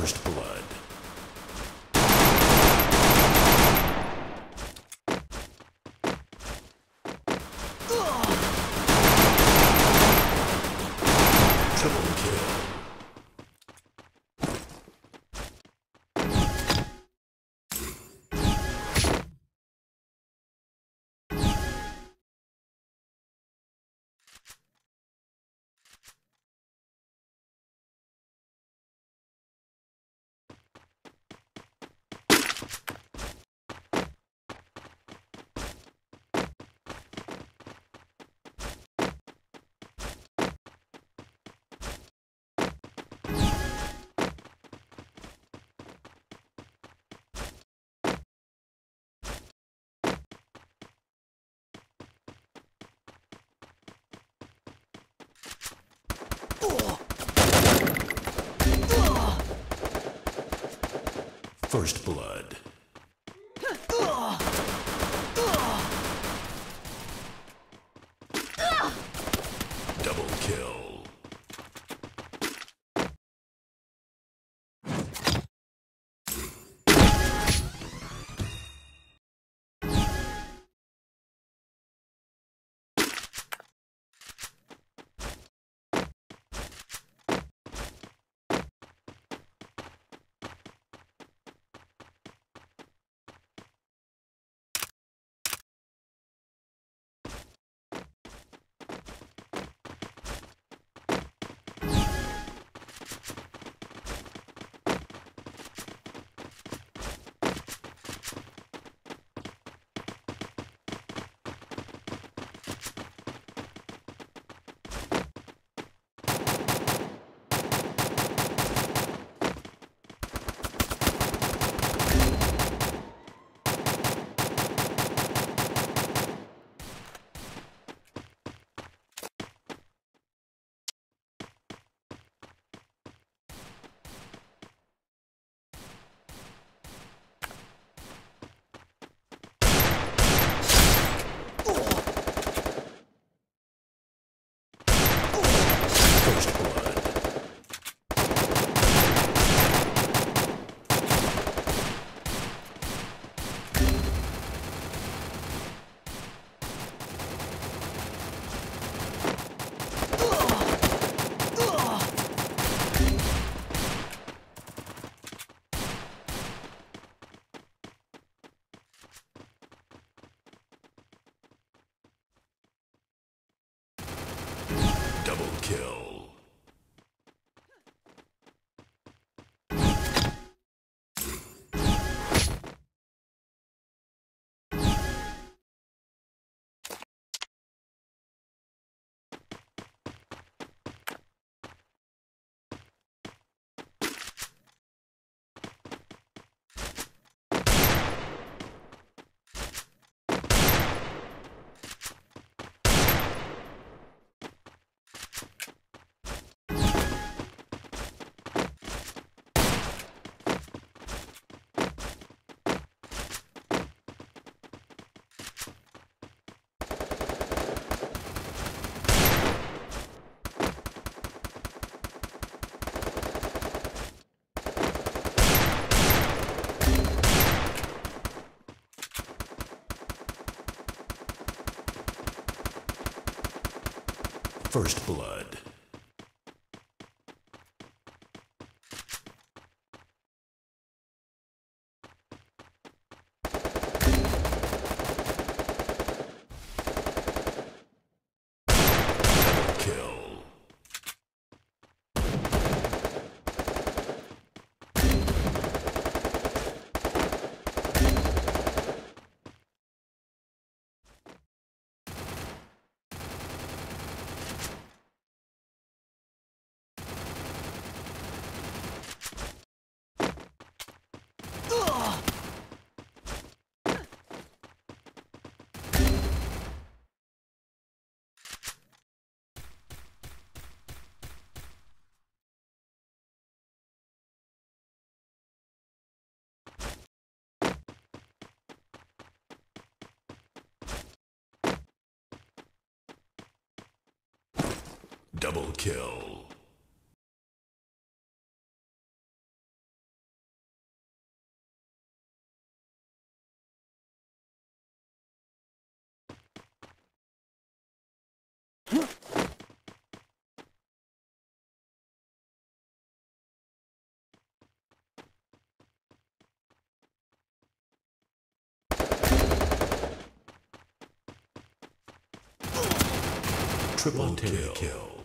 first blood. First blood. Double kill. First blood. Double kill. First blood. Kill. Triple kill. kill.